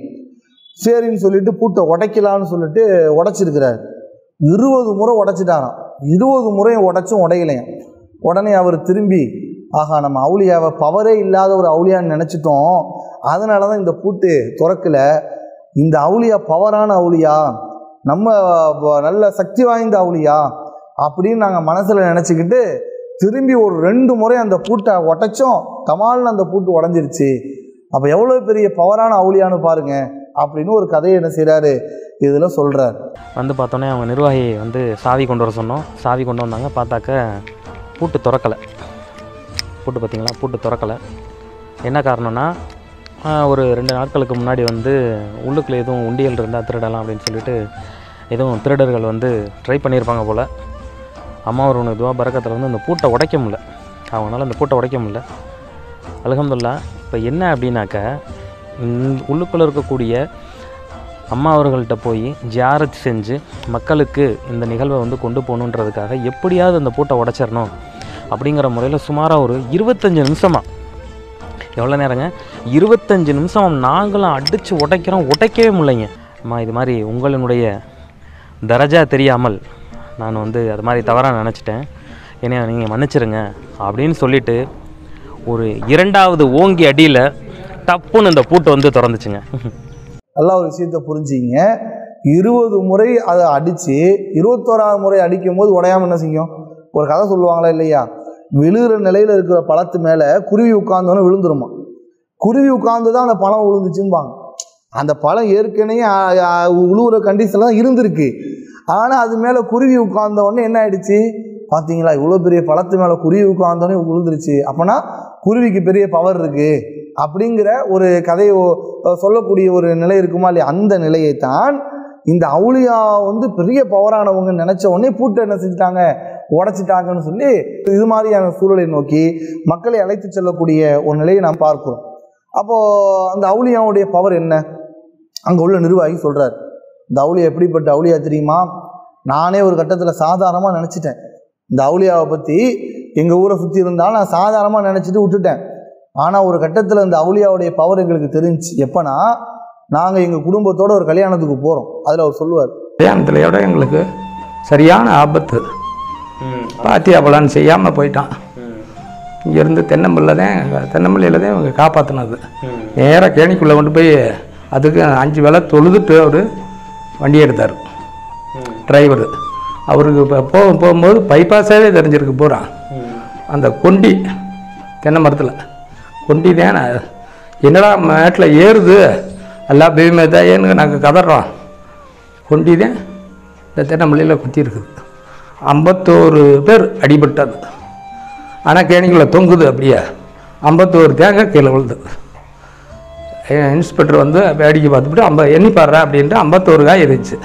சரின்னு சொல்லிட்டு பூட்டை உடைக்கலான்னு சொல்லிட்டு உடைச்சிருக்கிறார். இருபது முறை உடைச்சிட்டாராம். இருபது முறையும் உடைச்சும் உடையலையாம். உடனே அவர் திரும்பி ஆகா நம்ம அவுளியாவை பவரே இல்லாத ஒரு அவுளியான்னு நினச்சிட்டோம். அதனால தான் இந்த பூட்டு திறக்கல. இந்த அவுளியா பவரான அவுளியா? நம்ம நல்ல சக்தி வாய்ந்த அவுளியா? அப்படின்னு நாங்கள் மனசில் நினச்சிக்கிட்டு திரும்பி ஒரு ரெண்டு முறை அந்த பூட்டை உடைச்சோம். தமால்னு அந்த பூட்டு உடஞ்சிருச்சு. அப்போ எவ்வளோ பெரிய பவரான அவுளியான்னு பாருங்க அப்படின்னு ஒரு கதையை என்ன செய்கிறாரு இதில் சொல்கிறார் வந்து பார்த்தோன்னே அவங்க நிர்வாகி வந்து சாவி கொண்டு வர சொன்னோம். சாவி கொண்டு வந்தாங்க. பார்த்தாக்க பூட்டு திறக்கலை. பூட்டு பார்த்தீங்களா? பூட்டு திறக்கலை. என்ன காரணம்னா ஒரு ரெண்டு நாட்களுக்கு முன்னாடி வந்து உள்ளுக்குள்ளே எதுவும் உண்டியல் இருந்தால் திருடலாம் அப்படின்னு சொல்லிட்டு எதுவும் திருடர்கள் வந்து ட்ரை பண்ணியிருப்பாங்க போல். அம்மா ஒரு துவா இதுவாக பறக்கத்தில் வந்து அந்த பூட்டை உடைக்க முடியல. அவங்களால அந்த பூட்டை உடைக்க முடில அலகம்துல்லா இப்போ என்ன அப்படின்னாக்க உள்ளுக்குள்ளே இருக்கக்கூடிய அம்மா அவர்கள்ட்ட போய் ஜியாரத் செஞ்சு மக்களுக்கு இந்த நிகழ்வை வந்து கொண்டு போகணுன்றதுக்காக எப்படியாவது அந்த பூட்டை உடைச்சிடணும் அப்படிங்கிற முறையில் சுமாராக ஒரு இருபத்தஞ்சு நிமிஷமாக எவ்வளோ நேரங்க? இருபத்தஞ்சு நிமிஷம் நாங்களும் அடித்து உடைக்கிறோம் உடைக்கவே முடியலைங்க. அம்மா இது மாதிரி உங்களினுடைய தரஜா தெரியாமல் நான் வந்து அது மாதிரி தவறாக நினச்சிட்டேன். என்னைய நீங்கள் மன்னிச்சிருங்க அப்படின்னு சொல்லிட்டு ஒரு இரண்டாவது ஓங்கி அடியில் டப்புன்னு இந்த பூட்டை வந்து திறந்துச்சுங்க. நல்லா ஒரு விஷயத்த புரிஞ்சிங்க. இருபது முறை அதை அடித்து இருபத்தோராவது முறை அடிக்கும் போது உடையாம என்ன செய்யும்? ஒரு கதை சொல்லுவாங்களா இல்லையா? விழுகிற நிலையில் இருக்கிற பழத்து மேலே குருவி உட்கார்ந்தோன்னு விழுந்துருமா? குருவி உட்கார்ந்து தான் அந்த பழம் விழுந்துச்சும்பாங்க அந்த பழம் ஏற்கனவே உழுவுற கண்டிஷனில் தான் இருந்திருக்கு. ஆனால் அது மேலே குருவி உட்கார்ந்த உடனே என்ன ஆயிடுச்சு? பார்த்தீங்களா இவ்வளோ பெரிய பழத்து மேலே குருவி உட்கார்ந்தோடனே உழுந்துருச்சு. அப்போனா குருவிக்கு பெரிய பவர் இருக்குது அப்படிங்கிற ஒரு கதையை சொல்லக்கூடிய ஒரு நிலை இருக்குமா இல்லையா? அந்த நிலையை தான் இந்த அவுளியா வந்து பெரிய பவரானவங்க நினச்ச உடனே பூட்டை என்ன செஞ்சுட்டாங்க? உடச்சிட்டாங்கன்னு சொல்லி இது மாதிரியான சூழலை நோக்கி மக்களை அழைத்து செல்லக்கூடிய ஒரு நிலையை நாம் பார்க்கிறோம். அப்போது அந்த அவுளியாவுடைய பவர் என்ன? அங்கே உள்ள நிர்வாகி சொல்கிறார் இந்த அவுளியா எப்படிப்பட்ட அவுளியா தெரியுமா? நானே ஒரு கட்டத்தில் சாதாரணமாக நினச்சிட்டேன். இந்த அவுளியாவை பற்றி எங்கள் ஊரை சுற்றி இருந்தாலும் நான் சாதாரணமாக நினச்சிட்டு விட்டுட்டேன். ஆனால் ஒரு கட்டத்தில் இந்த அவுளியாவுடைய பவர் எங்களுக்கு தெரிஞ்சுச்சு எப்போனா நாங்கள் எங்கள் குடும்பத்தோட ஒரு கல்யாணத்துக்கு போகிறோம் அதில் அவர் சொல்லுவார். கல்யாணத்தில் விட எங்களுக்கு சரியான ஆபத்து. பாத்தி அப்பலான்னு செய்யாமல் போயிட்டான். இங்கேருந்து தென்னம்பிள்ளை தான் தென்னம்பிள்ளையில் தான் இவங்க காப்பாற்றினது நேராக கேணிக்குள்ளே கொண்டு போய் அதுக்கு அஞ்சு வேலை தொழுதுட்டு அவர் வண்டி எடுத்தார். டிரைவர் அவருக்கு இப்போ போக போகும்போது பைபாஸாகவே தெரிஞ்சிருக்கு பூரா. அந்த கொண்டி தென்னை மரத்தில். கொண்டி தான் என்னடா மேட்டில் ஏறுது? எல்லாம் பீமே ஏன்னு நாங்கள் கதறோம். கொண்டி தான் இந்த தென்னமல்லியில் குத்தி இருக்குது ஐம்பத்தோரு பேர் அடிபட்டது. ஆனால் கேணிக்குள்ளே தொங்குது அப்படியே. ஐம்பத்தோரு தேங்காய் கீழே விழுது. இன்ஸ்பெக்டர் வந்து வேடிக்கை பார்த்துட்டு ஐம்ப எண்ணி பாடுறா அப்படின்ட்டு ஐம்பத்தோரு காய் இருந்துச்சு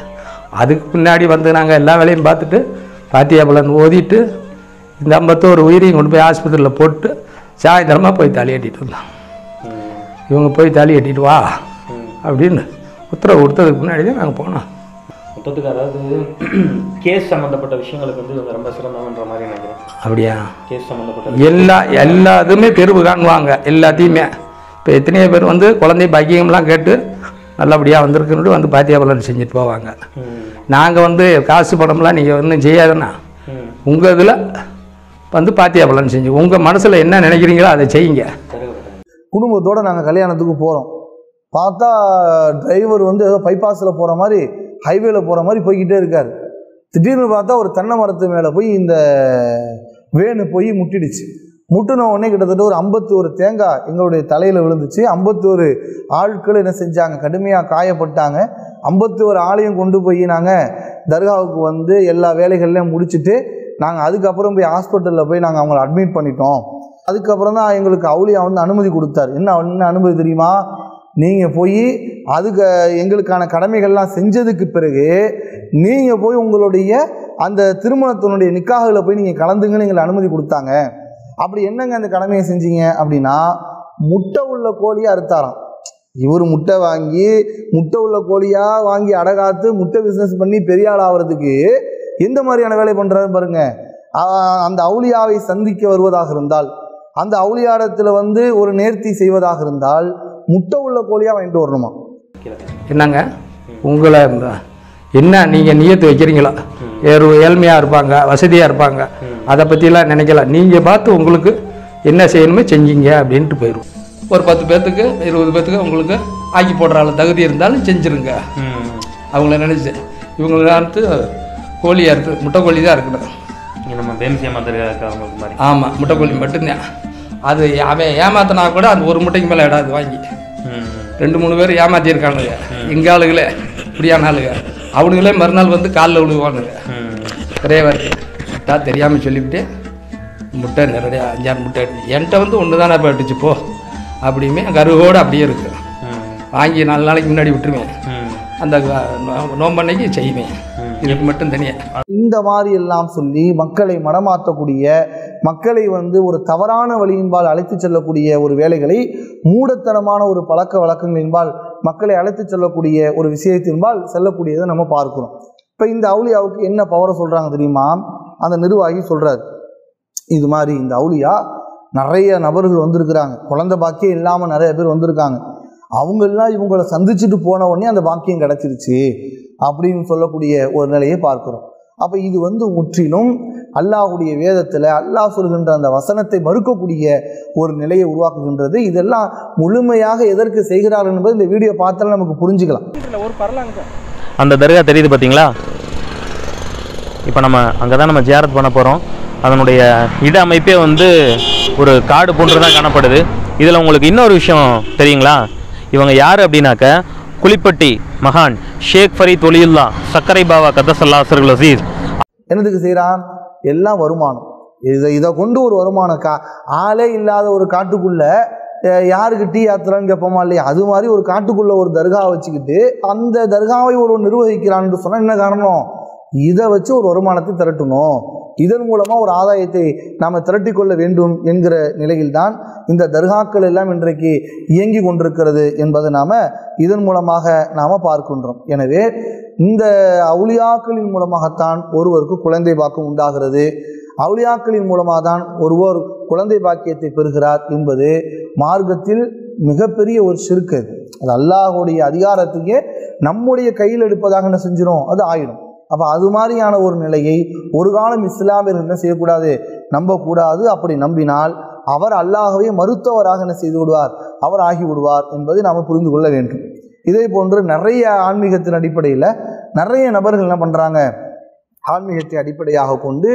அதுக்கு பின்னாடி வந்து நாங்கள் எல்லா வேலையும் பார்த்துட்டு பாத்தியாபலன் ஓதிட்டு இந்த ஐம்பத்தோரு உயிரையும் கொண்டு போய் ஆஸ்பத்திரியில் போட்டு சாயந்தரமாக போய் தாலி கட்டிட்டு வந்தோம். இவங்க போய் தாலி கட்டிட்டு வா அப்படின்னு உத்தரவு கொடுத்ததுக்கு முன்னாடி தான் நாங்கள் போனோம். மொத்தத்துக்கு அதாவது கேஸ் சம்மந்தப்பட்ட விஷயங்களுக்கு வந்து இவங்க ரொம்ப சிறந்தவன்ற மாதிரி நினைக்கிறேன். அப்படியா? கேஸ் சம்மந்தப்பட்ட எல்லா எல்லாத்துமே தெருவு காணுவாங்க எல்லாத்தையுமே. இப்போ எத்தனையோ பேர் வந்து குழந்தை பாக்கியம்லாம் கேட்டு நல்லபடியாக வந்திருக்குன்னு வந்து பாத்தியாபலன் செஞ்சுட்டு போவாங்க. நாங்கள் வந்து காசு பணம்லாம் நீங்கள் ஒன்றும் செய்யாதுன்னா உங்கள் இதில் வந்து பாத்தியாபலன் செஞ்சு உங்கள் மனசில் என்ன நினைக்கிறீங்களோ அதை செய்யுங்க. குடும்பத்தோட நாங்கள் கல்யாணத்துக்கு போகிறோம் பார்த்தா டிரைவர் வந்து ஏதோ பைபாஸில் போகிற மாதிரி ஹைவேல போகிற மாதிரி போய்கிட்டே இருக்கார். திடீர்னு பார்த்தா ஒரு தென்னை மரத்து மேலே போய் இந்த வேனு போய் முட்டிடுச்சு. முட்டின உடனே கிட்டத்தட்ட ஒரு ஐம்பத்தோரு தேங்காய் எங்களுடைய தலையில் விழுந்துச்சு. ஐம்பத்தோரு ஆட்கள் என்ன செஞ்சாங்க? கடுமையாக காயப்பட்டாங்க. ஐம்பத்தோரு ஆளையும் கொண்டு போய் நாங்கள் தர்காவுக்கு வந்து எல்லா வேலைகள்லையும் முடிச்சுட்டு நாங்கள் அதுக்கப்புறம் போய் ஹாஸ்பிட்டலில் போய் நாங்கள் அவங்கள அட்மிட் பண்ணிட்டோம். அதுக்கப்புறம் தான் எங்களுக்கு அவுளியா வந்து அனுமதி கொடுத்தாரு. என்ன என்ன அனுமதி தெரியுமா? நீங்கள் போய் அதுக்கு எங்களுக்கான கடமைகள்லாம் செஞ்சதுக்கு பிறகு நீங்கள் போய் உங்களுடைய அந்த திருமணத்தினுடைய நிக்காகுல போய் நீங்கள் கலந்துங்கன்னு எங்களை அனுமதி கொடுத்தாங்க. அப்படி என்னங்க அந்த கடமையை செஞ்சீங்க அப்படின்னா முட்டை உள்ள கோழியை அறுத்தாராம். இவர் முட்டை வாங்கி முட்டை உள்ள கோழியாக வாங்கி அடகாத்து முட்டை பிஸ்னஸ் பண்ணி பெரிய ஆள் ஆகிறதுக்கு எந்த மாதிரியான வேலை பண்ணுறாரு பாருங்க. அந்த அவுளியாவை சந்திக்க வருவதாக இருந்தால் அந்த அவுளியாடத்தில் வந்து ஒரு நேர்த்தி செய்வதாக இருந்தால் முட்டை உள்ள கோழியாக வாங்கிட்டு வரணுமா? என்னங்க? உங்களை என்ன நீங்கள் நியத்து வைக்கிறீங்களோ? ஏறு ஏழ்மையாக இருப்பாங்க வசதியாக இருப்பாங்க. அதை பற்றிலாம் நினைக்கல. நீங்கள் பார்த்து உங்களுக்கு என்ன செய்யணுமோ செஞ்சீங்க அப்படின்ட்டு போயிடும் ஒரு பத்து பேர்த்துக்கு இருபது பேர்த்துக்கு உங்களுக்கு ஆக்கி போடுற ஆள் தகுதி இருந்தாலும் செஞ்சுருங்க. அவங்கள நினச்சி. இவங்களை வந்து கோழியாக இருக்குது முட்டை கோழி தான் இருக்கணும். நம்ம பேம்சியா மாதிரி அவங்களுக்கு மாதிரி. ஆமாம் முட்டைக்கோழி மட்டும்தான். அது அவன் ஏமாத்தினா கூட அந்த ஒரு முட்டைக்கு மேலே இடாது வாங்கி. ரெண்டு மூணு பேர் ஏமாத்தியிருக்கானுங்க எங்கள் ஆளுகளே இப்படியான ஆளுங்க. அவனுங்களே மறுநாள் வந்து காலில் விழுவானுங்க. டிரைவர் தான் தெரியாமல் சொல்லிவிட்டு முட்டை நேரடியாக அஞ்சாறு முட்டை என்கிட்ட வந்து ஒன்று தானே போட்டுச்சு போ. அப்படியுமே கருவோடு அப்படியே இருக்கு. வாங்கி நாலு நாளைக்கு முன்னாடி விட்டுருவேன். அந்த நோம்பன்னைக்கு செய்வேன். இதுக்கு மட்டும் தனியாக இந்த மாதிரி எல்லாம் சொல்லி மக்களை மனமாற்றக்கூடிய மக்களை வந்து ஒரு தவறான வழியின்பால் அழைத்து செல்லக்கூடிய ஒரு வேலைகளை மூடத்தனமான ஒரு பழக்க வழக்கங்களின்பால் மக்களை அழைத்து செல்லக்கூடிய ஒரு விஷயத்தின்பால் செல்லக்கூடியதை நம்ம பார்க்கிறோம். இப்போ இந்த அவுளியாவுக்கு என்ன பவரை சொல்கிறாங்க தெரியுமா? அந்த நிர்வாகி சொல்கிறார் இது மாதிரி இந்த அவுலியா நிறைய நபர்கள் வந்திருக்கிறாங்க. குழந்தை பாக்கியம் இல்லாமல் நிறைய பேர் வந்திருக்காங்க. அவங்கெல்லாம் இவங்களை சந்திச்சுட்டு போன உடனே அந்த பாக்கியம் கிடச்சிருச்சு அப்படின்னு சொல்லக்கூடிய ஒரு நிலையை பார்க்கிறோம். அப்போ இது வந்து முற்றிலும் அல்லாஹ்வுடைய வேதத்தில் அல்லாஹ் சொல்கின்ற அந்த வசனத்தை மறுக்கக்கூடிய ஒரு நிலையை உருவாக்குகின்றது. இதெல்லாம் முழுமையாக எதற்கு செய்கிறார் என்பது இந்த வீடியோ பார்த்தாலும் நமக்கு புரிஞ்சுக்கலாம். அந்த தர்கா தெரியுது பார்த்தீங்களா? இப்போ நம்ம அங்கே தான் நம்ம ஜியாரத் பண்ண போகிறோம் அதனுடைய இட அமைப்பே வந்து ஒரு காடு போன்று தான் காணப்படுது. இதில் உங்களுக்கு இன்னொரு விஷயம் தெரியுங்களா? இவங்க யார் அப்படின்னாக்க குளிப்பட்டி மகான் ஷேக் ஃபரீத் ஒலியுல்லா சக்கரை பாவா கதசல்லாசர்கள் அசீஸ். என்னதுக்கு செய்கிறான் எல்லாம் வருமானம். இதை இதை கொண்டு ஒரு வருமானம். கா ஆளே இல்லாத ஒரு காட்டுக்குள்ளே யாருக்கு டீ யாத்திரான்னு கேட்போமா இல்லையா? அது மாதிரி ஒரு காட்டுக்குள்ளே ஒரு தர்காவை வச்சுக்கிட்டு அந்த தர்காவை ஒரு நிர்வகிக்கிறான்னு சொன்னால் என்ன காரணம்? இதை வச்சு ஒரு வருமானத்தை திரட்டணும். இதன் மூலமாக ஒரு ஆதாயத்தை நாம் திரட்டி கொள்ள வேண்டும் என்கிற நிலையில்தான் இந்த தர்காக்கள் எல்லாம் இன்றைக்கு இயங்கி கொண்டிருக்கிறது என்பதை நாம் இதன் மூலமாக நாம் பார்க்கின்றோம். எனவே இந்த அவுளியாக்களின் மூலமாகத்தான் ஒருவருக்கு குழந்தை பாக்கம் உண்டாகிறது. அவுளியாக்களின் மூலமாக தான் ஒருவர் குழந்தை பாக்கியத்தை பெறுகிறார் என்பது மார்க்கத்தில் மிகப்பெரிய ஒரு சிறுக்கு. அது அது அல்லாஹுடைய அதிகாரத்தையே நம்முடைய கையில் எடுப்பதாக என்ன செஞ்சிடும் அது ஆயிடும் அப்போ அது மாதிரியான ஒரு நிலையை ஒரு காலம் இஸ்லாமியர்கள் என்ன செய்யக்கூடாது? நம்பக்கூடாது. அப்படி நம்பினால் அவர் அல்லாகவே மருத்துவராக என்ன செய்து விடுவார்? அவர் ஆகி விடுவார் என்பதை நாம் புரிந்து கொள்ள வேண்டும். இதே போன்று நிறைய ஆன்மீகத்தின் அடிப்படையில் நிறைய நபர்கள் என்ன பண்ணுறாங்க ஆன்மீகத்தை அடிப்படையாக கொண்டு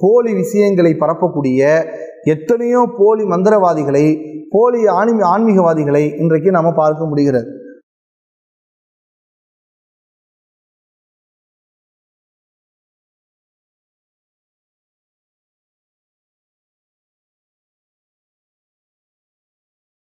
போலி விஷயங்களை பரப்பக்கூடிய எத்தனையோ போலி மந்திரவாதிகளை போலி ஆன்மீ ஆன்மீகவாதிகளை இன்றைக்கு நாம் பார்க்க முடிகிறது.